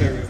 Military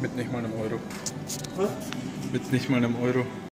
Mit nicht mal einem Euro. Was? Mit nicht mal einem Euro.